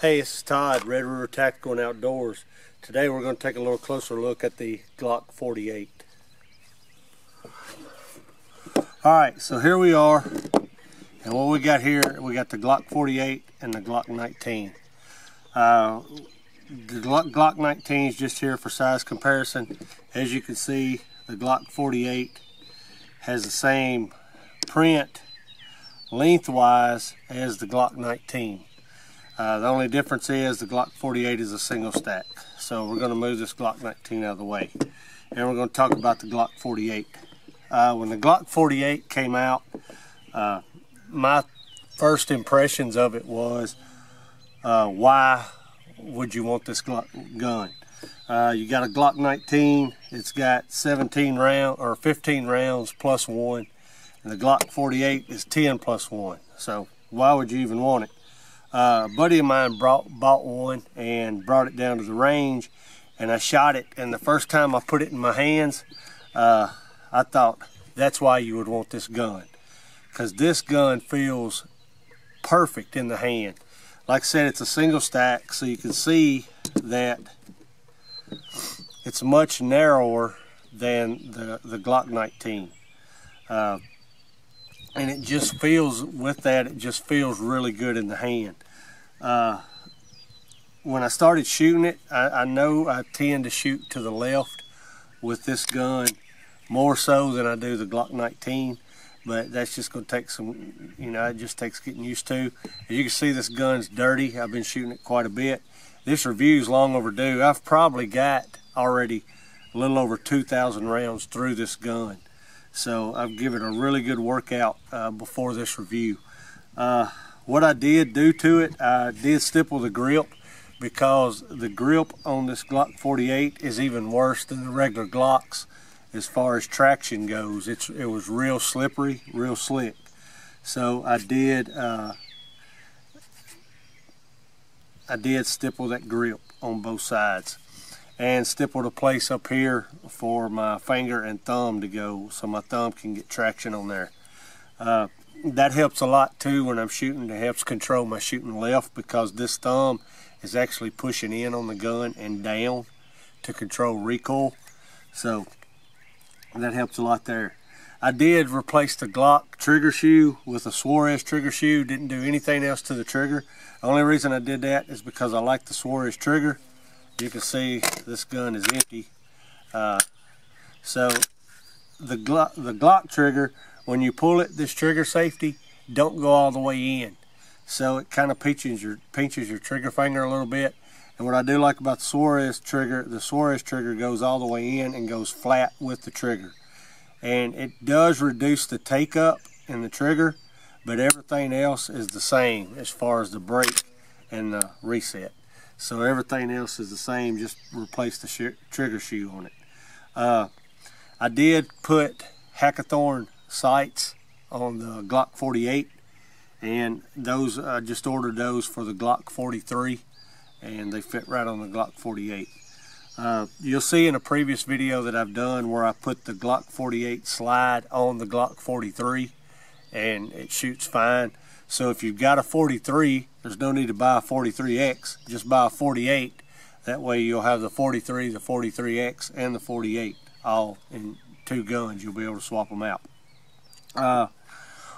Hey, this is Todd, Red River Tactical and Outdoors. Today we're going to take a little closer look at the Glock 48. Alright, so here we are. And what we got here, we got the Glock 48 and the Glock 19. Uh, the Glock, Glock 19 is just here for size comparison. As you can see, the Glock 48 has the same print lengthwise as the Glock 19. Uh, the only difference is the Glock 48 is a single stack. So we're going to move this Glock 19 out of the way. And we're going to talk about the Glock 48. Uh, when the Glock 48 came out, uh, my first impressions of it was, uh, why would you want this Glock gun? Uh, you got a Glock 19, it's got 17 rounds or 15 rounds plus one. And the Glock 48 is 10 plus one. So why would you even want it? Uh, a buddy of mine brought, bought one and brought it down to the range and I shot it. And the first time I put it in my hands uh, I thought that's why you would want this gun. Because this gun feels perfect in the hand. Like I said it's a single stack so you can see that it's much narrower than the, the Glock 19 uh, and it just feels with that it just feels really good in the hand. Uh, when I started shooting it I, I, know I tend to shoot to the left with this gun more so than I do the Glock 19 but that's just going to take some you know it just takes getting used to. As you can see this gun's dirty. I've been shooting it quite a bit. This review is long overdue. I've probably got already a little over 2,000 rounds through this gun so I've given a really good workout uh, before this review. Uh, what I did do to it, I did stipple the grip because the grip on this Glock 48 is even worse than the regular Glocks as far as traction goes. It's, it was real slippery, real slick. So I did uh, I did stipple that grip on both sides and stippled a place up here for my finger and thumb to go so my thumb can get traction on there. Uh, that helps a lot too when I'm shooting. It helps control my shooting left because this thumb is actually pushing in on the gun and down to control recoil. So that helps a lot there. I did replace the Glock trigger shoe with a Suarez trigger shoe. Didn't do anything else to the trigger. The only reason I did that is because I like the Suarez trigger you can see this gun is empty. Uh, so the Glock, the Glock trigger, when you pull it, this trigger safety, don't go all the way in. So it kind of pinches your, pinches your trigger finger a little bit. And what I do like about the Suarez trigger, the Suarez trigger goes all the way in and goes flat with the trigger. And it does reduce the take up in the trigger, but everything else is the same as far as the break and the reset. So everything else is the same, just replace the sh trigger shoe on it. Uh, I did put Hackathorn sights on the Glock 48 and those I just ordered those for the Glock 43 and they fit right on the Glock 48. Uh, you'll see in a previous video that I've done where I put the Glock 48 slide on the Glock 43 and it shoots fine. So if you've got a 43, there's no need to buy a 43X. Just buy a 48. That way you'll have the 43, the 43X, and the 48 all in two guns. You'll be able to swap them out. Uh,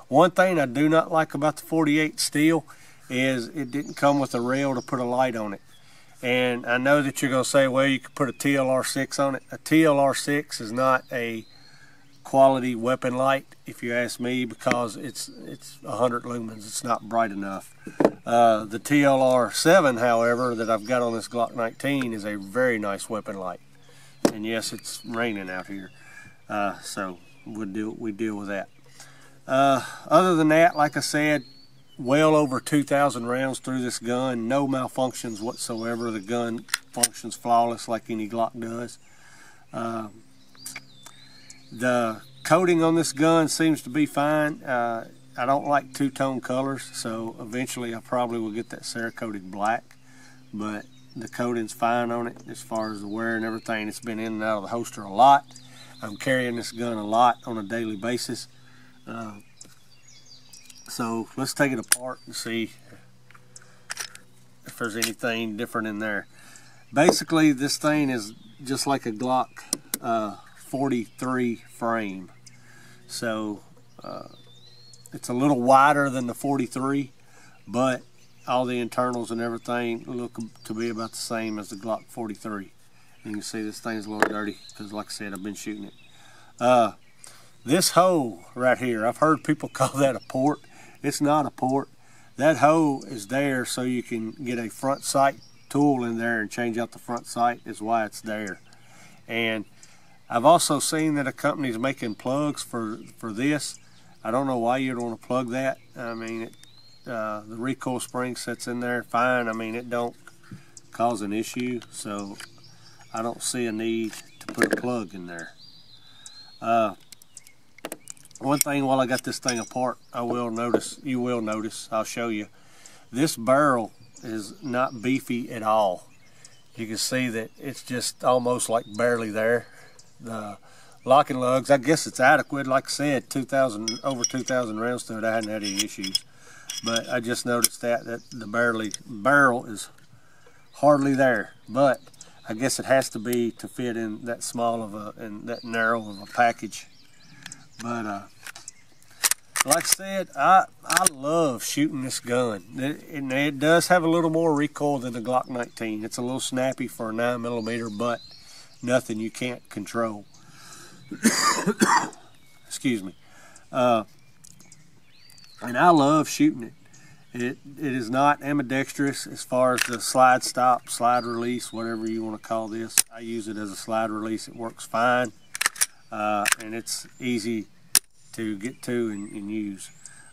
one thing I do not like about the 48 steel is it didn't come with a rail to put a light on it. And I know that you're going to say, well, you could put a TLR6 on it. A TLR6 is not a quality weapon light, if you ask me, because it's it's 100 lumens. It's not bright enough. Uh, the TLR7, however, that I've got on this Glock 19 is a very nice weapon light. And yes, it's raining out here, uh, so we deal we deal with that. Uh, other than that, like I said, well over 2,000 rounds through this gun. No malfunctions whatsoever. The gun functions flawless like any Glock does. The coating on this gun seems to be fine. Uh, I don't like two-tone colors, so eventually I probably will get that Cerakoted black, but the coating's fine on it as far as the wear and everything. It's been in and out of the holster a lot. I'm carrying this gun a lot on a daily basis. Uh, so let's take it apart and see if there's anything different in there. Basically, this thing is just like a Glock uh, 43 frame. So uh, it's a little wider than the 43, but all the internals and everything look to be about the same as the Glock 43. You can see this thing's a little dirty because like I said, I've been shooting it. Uh, this hole right here, I've heard people call that a port. It's not a port. That hole is there so you can get a front sight tool in there and change out the front sight is why it's there. And I've also seen that a company's making plugs for, for this. I don't know why you'd want to plug that. I mean, it, uh, the recoil spring sits in there fine. I mean, it don't cause an issue, so I don't see a need to put a plug in there. Uh, one thing while I got this thing apart, I will notice, you will notice, I'll show you. This barrel is not beefy at all. You can see that it's just almost like barely there. The locking lugs, I guess it's adequate. Like I said, 2,000 over 2,000 rounds to it. I hadn't had any issues. But I just noticed that, that the barely, barrel is hardly there. But I guess it has to be to fit in that small of a and that narrow of a package. But uh, like I said, I I love shooting this gun. It, it, does have a little more recoil than the Glock 19. It's a little snappy for a 9 millimeter, but nothing you can't control. Excuse me. Uh, and I love shooting it. It it is not ambidextrous as far as the slide stop, slide release, whatever you want to call this. I use it as a slide release. It works fine, uh, and it's easy to get to and, and, use.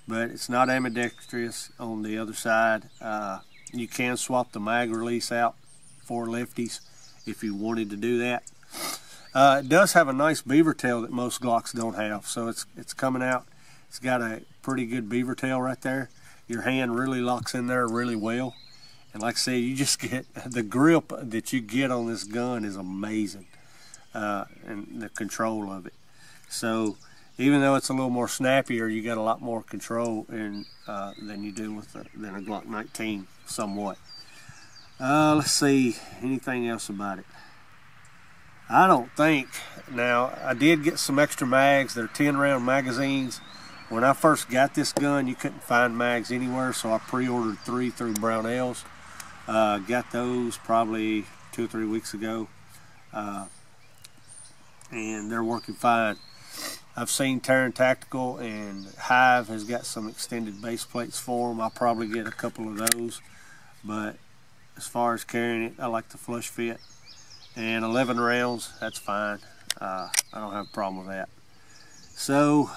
But it's not ambidextrous on the other side. Uh, you can swap the mag release out for lefties if you wanted to do that. Uh, it does have a nice beaver tail that most Glocks don't have, so it's it's coming out. It's got a pretty good beaver tail right there your hand really locks in there really well. And like I say, you just get the grip that you get on this gun is amazing, uh, and the control of it. So even though it's a little more snappier, you got a lot more control in, uh, than you do with a, than a Glock 19, somewhat. Uh, let's see anything else about it. I don't think. Now I did get some extra mags. They're 10 round magazines. When I first got this gun, you couldn't find mags anywhere, so I pre-ordered three through Brownells. Uh, got those probably two or three weeks ago, uh, and they're working fine. I've seen Taran Tactical and Hive has got some extended base plates for them. I'll probably get a couple of those, but as far as carrying it, I like the flush fit. And 11 rounds, that's fine. Uh, I don't have a problem with that. So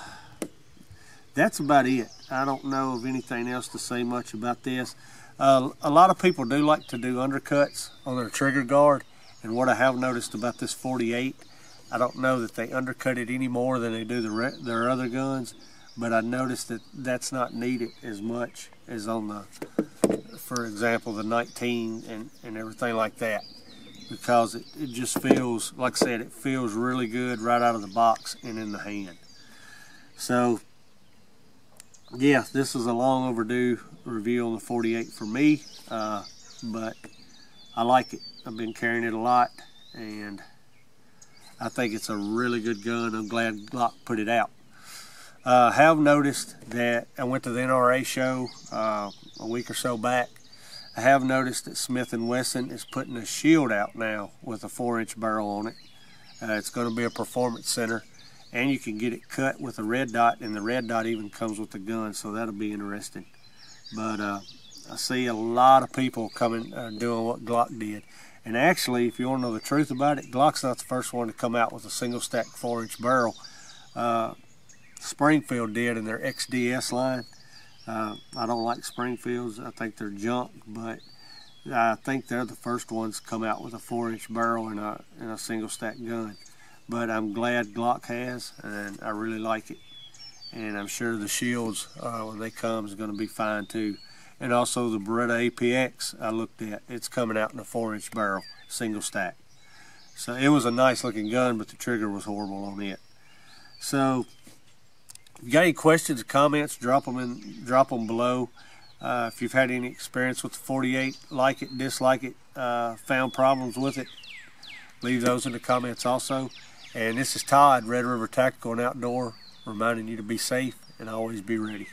that's about it. I don't know of anything else to say much about this. Uh, a lot of people do like to do undercuts on their trigger guard. And what I have noticed about this 48, I don't know that they undercut it any more than they do the their other guns. But I noticed that that's not needed as much as on the, for example, the 19 and, and everything like that. Because it, it just feels, like I said, it feels really good right out of the box and in the hand. So yeah, this is a long overdue review on the 48 for me, uh, but I like it. I've been carrying it a lot, and I think it's a really good gun. I'm glad Glock put it out. Uh, have noticed that I went to the NRA show uh, a week or so back. I have noticed that Smith & Wesson is putting a shield out now with a 4-inch barrel on it. Uh, it's going to be a performance center and you can get it cut with a red dot and the red dot even comes with the gun so that'll be interesting but uh, I see a lot of people coming uh, doing what Glock did and actually if you want to know the truth about it Glock's not the first one to come out with a single stack 4 inch barrel uh, Springfield did in their XDS line uh, I don't like Springfields I think they're junk but I think they're the first ones to come out with a 4 inch barrel and a, and a single stack gun but I'm glad Glock has, and I really like it. And I'm sure the shields, uh, when they come, is going to be fine too. And also the Beretta APX I looked at, it's coming out in a 4-inch barrel, single stack. So it was a nice looking gun, but the trigger was horrible on it. So if you got any questions or comments, drop them in, drop them below. Uh, if you've had any experience with the 48, like it, dislike it, uh, found problems with it, leave those in the comments also. And this is Todd, Red River Tactical and Outdoor, reminding you to be safe and always be ready.